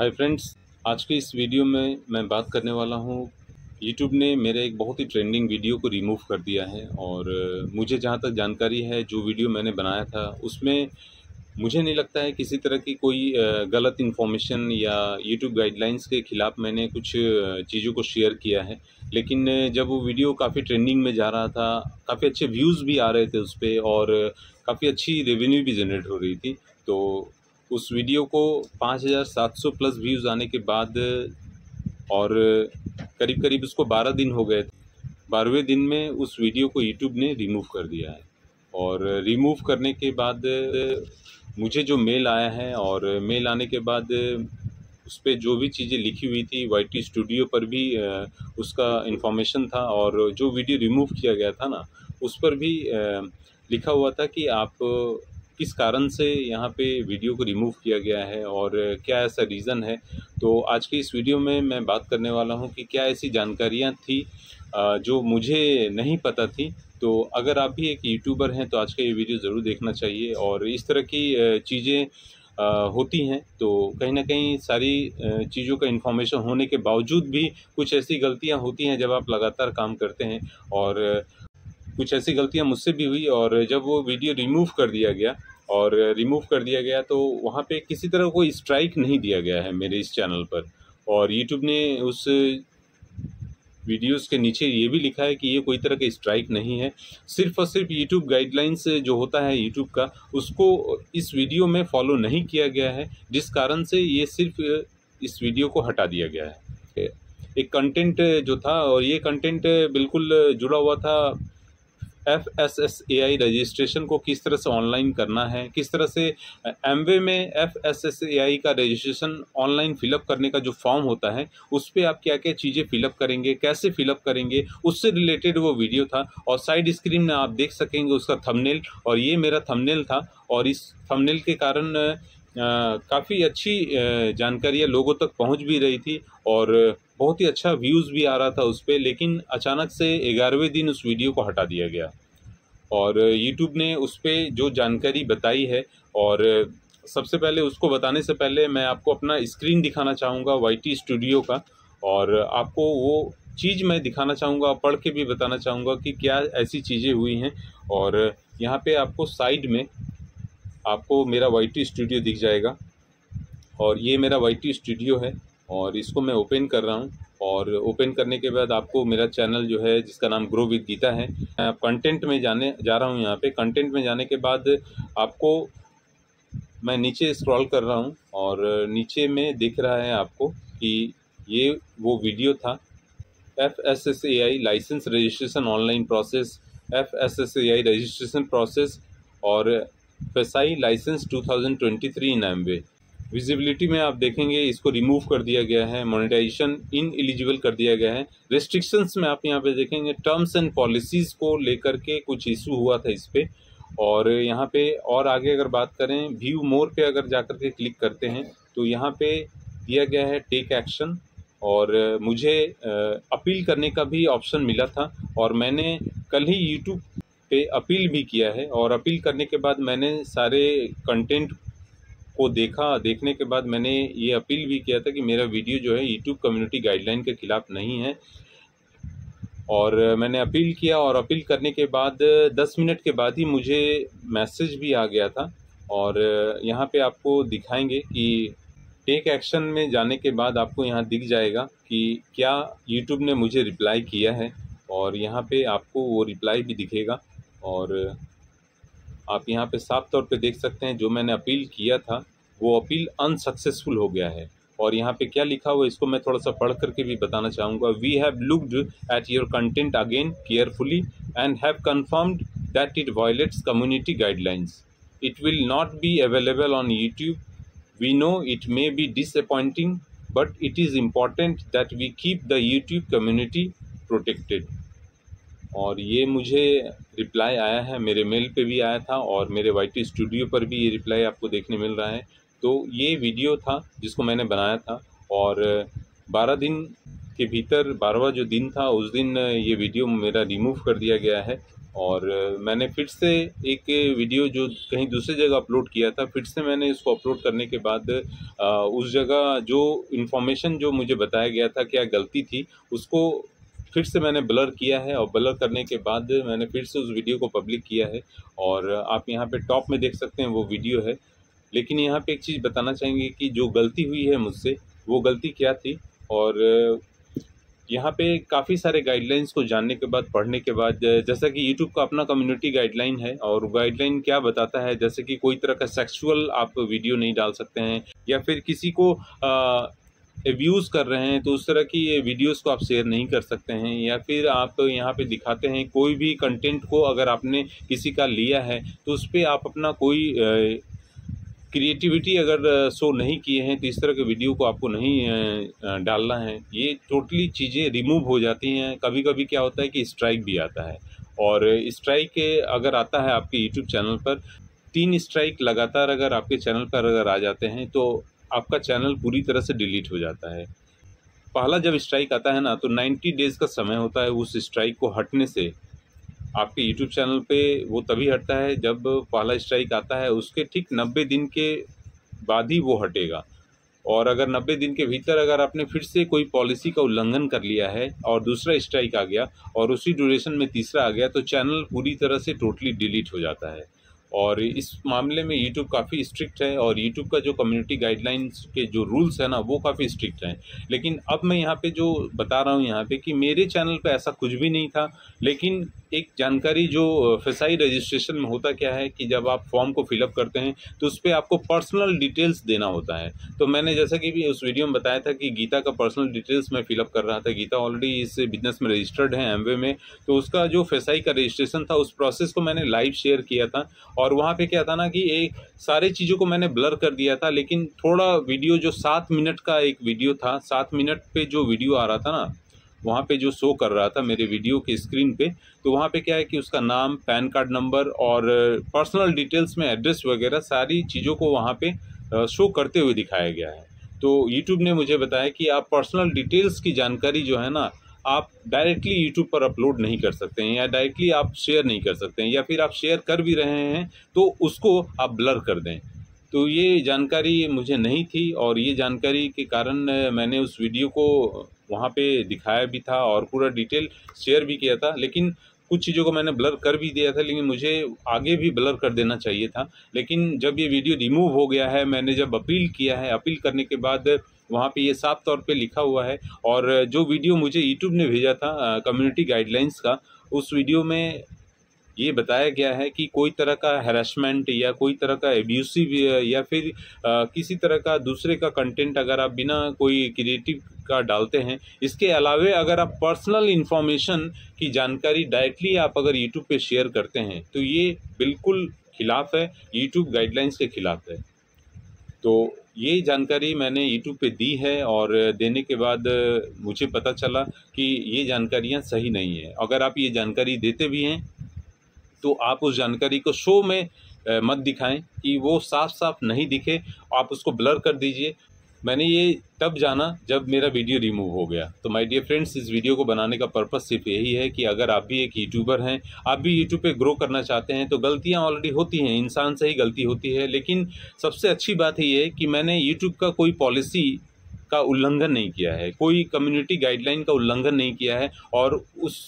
Hi friends आज के इस वीडियो में मैं बात करने वाला हूँ। यूट्यूब ने मेरे एक बहुत ही ट्रेंडिंग वीडियो को रिमूव कर दिया है और मुझे जहाँ तक जानकारी है, जो वीडियो मैंने बनाया था, उसमें मुझे नहीं लगता है किसी तरह की कोई गलत इन्फॉर्मेशन या यूट्यूब गाइडलाइंस के खिलाफ मैंने कुछ चीज़ों को शेयर किया है। लेकिन जब वो वीडियो काफ़ी ट्रेंडिंग में जा रहा था, काफ़ी अच्छे व्यूज़ भी आ रहे थे उस पर और काफ़ी अच्छी रेवेन्यू भी जनरेट हो रही थी तो उस वीडियो को 5700 प्लस व्यूज़ आने के बाद, और करीब करीब उसको 12 दिन हो गए थे। बारहवें दिन में उस वीडियो को यूट्यूब ने रिमूव कर दिया है। और रिमूव करने के बाद, मुझे जो मेल आया है, और मेल आने के बाद उस पर जो भी चीज़ें लिखी हुई थी वाई टी स्टूडियो पर भी, उसका इन्फॉर्मेशन था, और जो वीडियो रिमूव किया गया था ना, उस पर भी, लिखा हुआ था कि आप किस कारण से यहाँ पे वीडियो को रिमूव किया गया है और क्या ऐसा रीज़न है? तो आज की इस वीडियो में मैं बात करने वाला हूँ कि क्या ऐसी जानकारियाँ थी जो मुझे नहीं पता थी। तो अगर आप भी एक यूट्यूबर हैं तो आज का ये वीडियो ज़रूर देखना चाहिए और इस तरह की चीज़ें होती हैं। तो कहीं ना कहीं सारी चीज़ों का इन्फॉर्मेशन होने के बावजूद भी कुछ ऐसी गलतियाँ होती हैं जब आप लगातार काम करते हैं और कुछ ऐसी गलतियाँ मुझसे भी हुई और जब वो वीडियो रिमूव कर दिया गया और रिमूव कर दिया गया तो वहाँ पे किसी तरह कोई स्ट्राइक नहीं दिया गया है मेरे इस चैनल पर। और यूट्यूब ने उस वीडियोस के नीचे ये भी लिखा है कि ये कोई तरह का स्ट्राइक नहीं है। सिर्फ़ और सिर्फ़ यूट्यूब गाइडलाइंस जो होता है यूट्यूब का, उसको इस वीडियो में फॉलो नहीं किया गया है, जिस कारण से ये सिर्फ़ इस वीडियो को हटा दिया गया है। एक कंटेंट जो था, और ये कंटेंट बिल्कुल जुड़ा हुआ था F S S A I registration को किस तरह से ऑनलाइन करना है, किस तरह से एम वे में F S S A I का रजिस्ट्रेशन ऑनलाइन फिलअप करने का जो फॉर्म होता है, उस पर आप क्या क्या चीज़ें फिलअप करेंगे, कैसे फिलअप करेंगे, उससे रिलेटेड वो वीडियो था और साइड स्क्रीन में आप देख सकेंगे उसका थंबनेल और ये मेरा थंबनेल था और इस थंबनेल के कारण काफ़ी अच्छी जानकारियाँ लोगों तक पहुँच भी रही थी और बहुत ही अच्छा व्यूज़ भी आ रहा था उस पर लेकिन अचानक से ग्यारहवें दिन उस वीडियो को हटा दिया गया। और यूट्यूब ने उस पर जो जानकारी बताई है और सबसे पहले उसको बताने से पहले मैं आपको अपना स्क्रीन दिखाना चाहूँगा वाई टी स्टूडियो का और आपको वो चीज़ मैं दिखाना चाहूँगा पढ़ के भी बताना चाहूँगा कि क्या ऐसी चीज़ें हुई हैं और यहाँ पे आपको साइड में आपको मेरा वाई स्टूडियो दिख जाएगा। और ये मेरा वाई स्टूडियो है और इसको मैं ओपन कर रहा हूँ। और ओपन करने के बाद आपको मेरा चैनल जो है, जिसका नाम ग्रो विद गीता है कंटेंट में जाने, जा रहा हूँ यहाँ पे। कंटेंट में जाने के बाद आपको मैं नीचे स्क्रॉल कर रहा हूँ और नीचे में दिख रहा है आपको कि ये वो वीडियो था। F S S A I licence registration online process F S S A I registration process और FSSAI licence 2023 in Amway visibility में आप देखेंगे, इसको रिमूव कर दिया गया है मोनेटाइजेशन इन एलिजिबल कर दिया गया है। रेस्ट्रिक्शंस में आप यहाँ पे देखेंगे टर्म्स एंड पॉलिसीज़ को लेकर के कुछ इशू हुआ था इस पर और यहाँ पे और आगे अगर बात करें व्यू मोर पे अगर जाकर के क्लिक करते हैं तो यहाँ पे दिया गया है टेक एक्शन और मुझे अपील करने का भी ऑप्शन मिला था। और मैंने कल ही यूट्यूब पे अपील भी किया है और अपील करने के बाद मैंने सारे कंटेंट को देखा, देखने के बाद मैंने ये अपील भी किया था कि मेरा वीडियो जो है यूट्यूब कम्युनिटी गाइडलाइन के खिलाफ नहीं है। और मैंने अपील किया और अपील करने के बाद 10 मिनट के बाद ही मुझे मैसेज भी आ गया था और यहाँ पे आपको दिखाएँगे कि टेक एक्शन में जाने के बाद आपको यहाँ दिख जाएगा कि क्या यूट्यूब ने मुझे रिप्लाई किया है और यहाँ पे आपको वो रिप्लाई भी दिखेगा। और आप यहाँ पे साफ़ तौर पे देख सकते हैं, जो मैंने अपील किया था, वो अपील अनसक्सेसफुल हो गया है। और यहाँ पे क्या लिखा हुआ है, इसको मैं थोड़ा सा पढ़ करके भी बताना चाहूँगा। We have looked at your content again carefully and have confirmed that it violates community guidelines it will not be available on YouTube we know it may be disappointing but it is important that we keep the YouTube community protected और ये मुझे reply आया है, मेरे mail पे भी आया था और मेरे वाई टी स्टूडियो पर भी ये रिप्लाई आपको देखने मिल रहा है। तो ये वीडियो था जिसको मैंने बनाया था और 12 दिन के भीतर, बारहवा जो दिन था, उस दिन ये वीडियो मेरा रिमूव कर दिया गया है और मैंने फिर से एक वीडियो जो कहीं दूसरी जगह अपलोड किया था, फिर से मैंने इसको अपलोड करने के बाद उस जगह जो इन्फॉर्मेशन जो मुझे बताया गया था क्या गलती थी, उसको फिर से मैंने ब्लर किया है और ब्लर करने के बाद मैंने फिर से उस वीडियो को पब्लिक किया है और आप यहाँ पे टॉप में देख सकते हैं वो वीडियो है। लेकिन यहाँ पे एक चीज़ बताना चाहेंगे कि जो गलती हुई है मुझसे, वो गलती क्या थी? और यहाँ पे काफ़ी सारे गाइडलाइंस को जानने के बाद, पढ़ने के बाद, जैसा कि यूट्यूब का अपना कम्युनिटी गाइडलाइन है और गाइडलाइन क्या बताता है? जैसे कि कोई तरह का सेक्सुअल आप वीडियो नहीं डाल सकते हैं या फिर किसी को एब्यूज़ कर रहे हैं तो उस तरह की ये वीडियोस को आप शेयर नहीं कर सकते हैं, या फिर आप तो यहाँ पे दिखाते हैं, कोई भी कंटेंट को अगर आपने किसी का लिया है तो उस पर आप अपना कोई क्रिएटिविटी अगर शो नहीं किए हैं तो इस तरह के वीडियो को आपको नहीं डालना है। ये टोटली चीज़ें रिमूव हो जाती हैं। कभी कभी क्या होता है कि स्ट्राइक भी आता है। और स्ट्राइक अगर आता है आपके यूट्यूब चैनल पर, तीन स्ट्राइक लगातार अगर आपके चैनल पर अगर आ जाते हैं तो आपका चैनल पूरी तरह से डिलीट हो जाता है। पहला जब स्ट्राइक आता है ना तो 90 डेज़ का समय होता है उस स्ट्राइक को हटने से। आपके यूट्यूब चैनल पे वो तभी हटता है जब पहला स्ट्राइक आता है, उसके ठीक नब्बे दिन के बाद ही वो हटेगा। और अगर नब्बे दिन के भीतर अगर आपने फिर से कोई पॉलिसी का उल्लंघन कर लिया है और दूसरा स्ट्राइक आ गया और उसी ड्यूरेशन में तीसरा आ गया तो चैनल पूरी तरह से टोटली डिलीट हो जाता है। और इस मामले में यूट्यूब काफ़ी स्ट्रिक्ट है और यूट्यूब का जो कम्युनिटी गाइडलाइंस के जो रूल्स है ना, वो काफ़ी स्ट्रिक्ट हैं। लेकिन अब मैं यहाँ पे जो बता रहा हूँ यहाँ पे कि मेरे चैनल पे ऐसा कुछ भी नहीं था, लेकिन एक जानकारी जो फेसाई रजिस्ट्रेशन में होता क्या है कि जब आप फॉर्म को फिलअप करते हैं तो उस पर आपको पर्सनल डिटेल्स देना होता है। तो मैंने जैसा कि भी उस वीडियो में बताया था कि गीता का पर्सनल डिटेल्स मैं फिलअप कर रहा था। गीता ऑलरेडी इस बिज़नेस में रजिस्टर्ड है एमवे में। तो उसका जो फेसाई का रजिस्ट्रेशन था, उस प्रोसेस को मैंने लाइव शेयर किया था। और वहाँ पर क्या था ना कि एक सारे चीज़ों को मैंने ब्लर कर दिया था, लेकिन थोड़ा वीडियो जो सात मिनट का एक वीडियो था, सात मिनट पर जो वीडियो आ रहा था ना वहाँ पे जो शो कर रहा था मेरे वीडियो के स्क्रीन पे तो वहाँ पे क्या है कि उसका नाम पैन कार्ड नंबर और पर्सनल डिटेल्स में एड्रेस वगैरह सारी चीज़ों को वहाँ पे शो करते हुए दिखाया गया है। तो यूट्यूब ने मुझे बताया कि आप पर्सनल डिटेल्स की जानकारी जो है ना, आप डायरेक्टली यूट्यूब पर अपलोड नहीं कर सकते हैं या डायरेक्टली आप शेयर नहीं कर सकते हैं या फिर आप शेयर कर भी रहे हैं तो उसको आप ब्लर कर दें। तो ये जानकारी मुझे नहीं थी और ये जानकारी के कारण मैंने उस वीडियो को वहाँ पे दिखाया भी था और पूरा डिटेल शेयर भी किया था, लेकिन कुछ चीज़ों को मैंने ब्लर कर भी दिया था, लेकिन मुझे आगे भी ब्लर कर देना चाहिए था। लेकिन जब ये वीडियो रिमूव हो गया है, मैंने जब अपील किया है, अपील करने के बाद वहाँ पे ये साफ़ तौर पे लिखा हुआ है और जो वीडियो मुझे यूट्यूब ने भेजा था कम्युनिटी गाइडलाइंस का, उस वीडियो में ये बताया गया है कि कोई तरह का हैरेसमेंट या कोई तरह का एब्यूसिव या फिर आ, किसी तरह का दूसरे का कंटेंट अगर आप बिना कोई क्रिएटिव का डालते हैं इसके अलावे अगर आप पर्सनल इन्फॉर्मेशन की जानकारी डायरेक्टली आप अगर यूट्यूब पे शेयर करते हैं तो ये बिल्कुल खिलाफ है यूट्यूब गाइडलाइंस के खिलाफ है। तो ये जानकारी मैंने यूट्यूब पे दी है और देने के बाद मुझे पता चला कि ये जानकारियाँ सही नहीं है। अगर आप ये जानकारी देते भी हैं तो आप उस जानकारी को शो में मत दिखाएँ कि वो साफ़ साफ़ नहीं दिखे। आप उसको ब्लर कर दीजिए। मैंने ये तब जाना जब मेरा वीडियो रिमूव हो गया। तो माय डियर फ्रेंड्स इस वीडियो को बनाने का पर्पस सिर्फ़ यही है कि अगर आप भी एक यूट्यूबर हैं, आप भी यूट्यूब पे ग्रो करना चाहते हैं तो गलतियाँ ऑलरेडी होती हैं। इंसान से ही गलती होती है। लेकिन सबसे अच्छी बात ये है कि मैंने यूट्यूब का कोई पॉलिसी का उल्लंघन नहीं किया है। कोई कम्युनिटी गाइडलाइन का उल्लंघन नहीं किया है और उस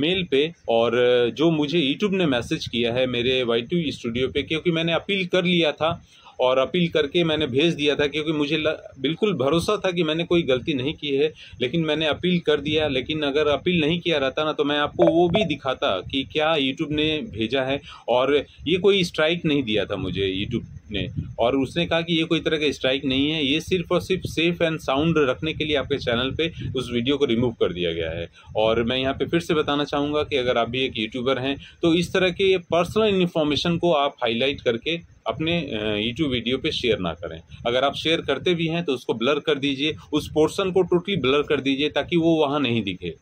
मेल पे और जो मुझे यूट्यूब ने मैसेज किया है मेरे वाई टू स्टूडियो पे, क्योंकि मैंने अपील कर लिया था और अपील करके मैंने भेज दिया था, क्योंकि मुझे बिल्कुल भरोसा था कि मैंने कोई गलती नहीं की है, लेकिन मैंने अपील कर दिया, लेकिन अगर अपील नहीं किया रहता ना तो मैं आपको वो भी दिखाता कि क्या यूट्यूब ने भेजा है और ये कोई स्ट्राइक नहीं दिया था मुझे यूट्यूब ने। और उसने कहा कि ये कोई तरह का स्ट्राइक नहीं है, ये सिर्फ़ और सिर्फ़ सेफ़ एंड साउंड रखने के लिए आपके चैनल पे उस वीडियो को रिमूव कर दिया गया है। और मैं यहाँ पे फिर से बताना चाहूँगा कि अगर आप भी एक यूट्यूबर हैं तो इस तरह के पर्सनल इन्फॉर्मेशन को आप हाईलाइट करके अपने यूट्यूब वीडियो पे शेयर ना करें। अगर आप शेयर करते भी हैं तो उसको ब्लर कर दीजिए, उस पोर्शन को टोटली ब्लर कर दीजिए, ताकि वो वहाँ नहीं दिखे।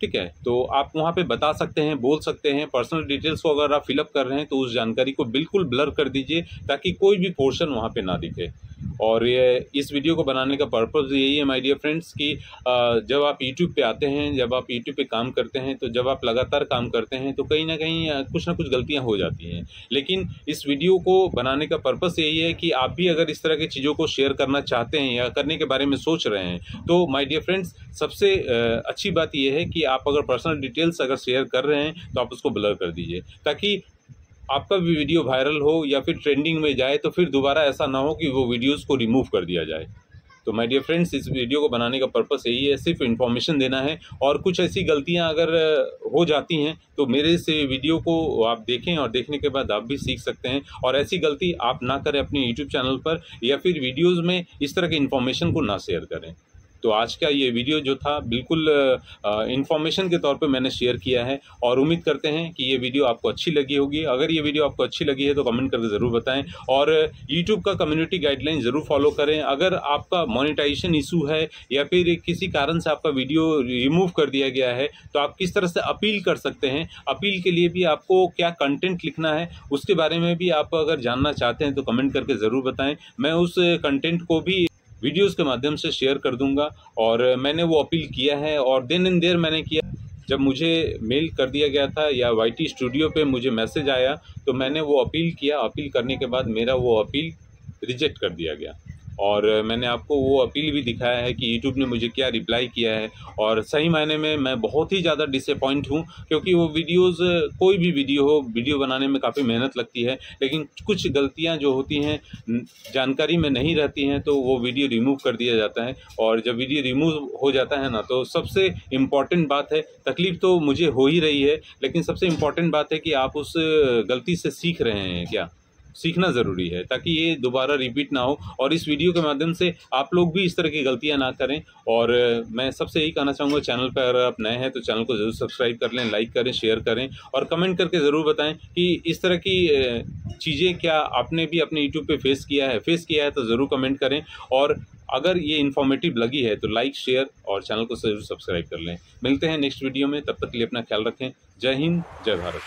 ठीक है? तो आप वहाँ पे बता सकते हैं, बोल सकते हैं पर्सनल डिटेल्स को अगर आप फिलअप कर रहे हैं तो उस जानकारी को बिल्कुल ब्लर कर दीजिए, ताकि कोई भी पोर्शन वहाँ पे ना दिखे। और ये, इस वीडियो को बनाने का पर्पज़ यही है माय डियर फ्रेंड्स कि जब आप यूट्यूब पे आते हैं, जब आप यूट्यूब पे काम करते हैं तो जब आप लगातार काम करते हैं तो कहीं ना कहीं कुछ ना कुछ गलतियाँ हो जाती हैं। लेकिन इस वीडियो को बनाने का पर्पज़ यही है कि आप भी अगर इस तरह की चीज़ों को शेयर करना चाहते हैं या करने के बारे में सोच रहे हैं तो माई डियर फ्रेंड्स सबसे अच्छी बात यह है कि आप अगर पर्सनल डिटेल्स अगर शेयर कर रहे हैं तो आप उसको ब्लर कर दीजिए। ताकि आपका भी वीडियो वायरल हो या फिर ट्रेंडिंग में जाए तो फिर दोबारा ऐसा ना हो कि वो वीडियोस को रिमूव कर दिया जाए। तो माय डियर फ्रेंड्स इस वीडियो को बनाने का पर्पस यही है, सिर्फ़ इन्फॉर्मेशन देना है और कुछ ऐसी गलतियाँ अगर हो जाती हैं तो मेरे से वीडियो को आप देखें और देखने के बाद आप भी सीख सकते हैं। और ऐसी गलती आप ना करें अपने यूट्यूब चैनल पर या फिर वीडियोज़ में इस तरह की इन्फॉर्मेशन को ना शेयर करें। तो आज का ये वीडियो जो था, बिल्कुल इन्फॉर्मेशन के तौर पे मैंने शेयर किया है और उम्मीद करते हैं कि ये वीडियो आपको अच्छी लगी होगी। अगर ये वीडियो आपको अच्छी लगी है तो कमेंट करके ज़रूर बताएँ और यूट्यूब का कम्युनिटी गाइडलाइन ज़रूर फॉलो करें। अगर आपका मोनिटाइजेशन इशू है या फिर किसी कारण से आपका वीडियो रिमूव कर दिया गया है तो आप किस तरह से अपील कर सकते हैं? अपील के लिए भी आपको क्या कंटेंट लिखना है, उसके बारे में भी आप अगर जानना चाहते हैं तो कमेंट करके ज़रूर बताएँ। मैं उस कंटेंट को भी वीडियोस के माध्यम से शेयर कर दूँगा और मैंने वो अपील किया है और दिन इन देर मैंने किया। जब मुझे मेल कर दिया गया था या वाईटी स्टूडियो पे मुझे मैसेज आया तो मैंने वो अपील किया। अपील करने के बाद मेरा वो अपील रिजेक्ट कर दिया गया। और मैंने आपको वो अपील भी दिखाया है कि यूट्यूब ने मुझे क्या रिप्लाई किया है। और सही मायने में मैं बहुत ही ज़्यादा डिसअपॉइंट हूँ, क्योंकि वो वीडियोस कोई भी वीडियो हो वीडियो बनाने में काफ़ी मेहनत लगती है, लेकिन कुछ गलतियाँ जो होती हैं, जानकारी में नहीं रहती हैं तो वो वीडियो रिमूव कर दिया जाता है। और जब वीडियो रिमूव हो जाता है ना तो सबसे इंपॉर्टेंट बात है, तकलीफ़ तो मुझे हो ही रही है, लेकिन सबसे इंपॉर्टेंट बात है कि आप उस गलती से सीख रहे हैं क्या? सीखना ज़रूरी है, ताकि ये दोबारा रिपीट ना हो। और इस वीडियो के माध्यम से आप लोग भी इस तरह की गलतियाँ ना करें। और मैं सबसे यही कहना चाहूँगा चैनल पर अगर आप नए हैं तो चैनल को ज़रूर सब्सक्राइब कर लें लाइक करें शेयर करें। और कमेंट करके ज़रूर बताएँ कि इस तरह की चीज़ें क्या आपने भी अपने यूट्यूब पे फेस किया है। फेस किया है तो ज़रूर कमेंट करें। और अगर ये इन्फॉर्मेटिव लगी है तो लाइक शेयर और चैनल को ज़रूर सब्सक्राइब कर लें। मिलते हैं नेक्स्ट वीडियो में। तब तक के लिए अपना ख्याल रखें। जय हिंद, जय भारत।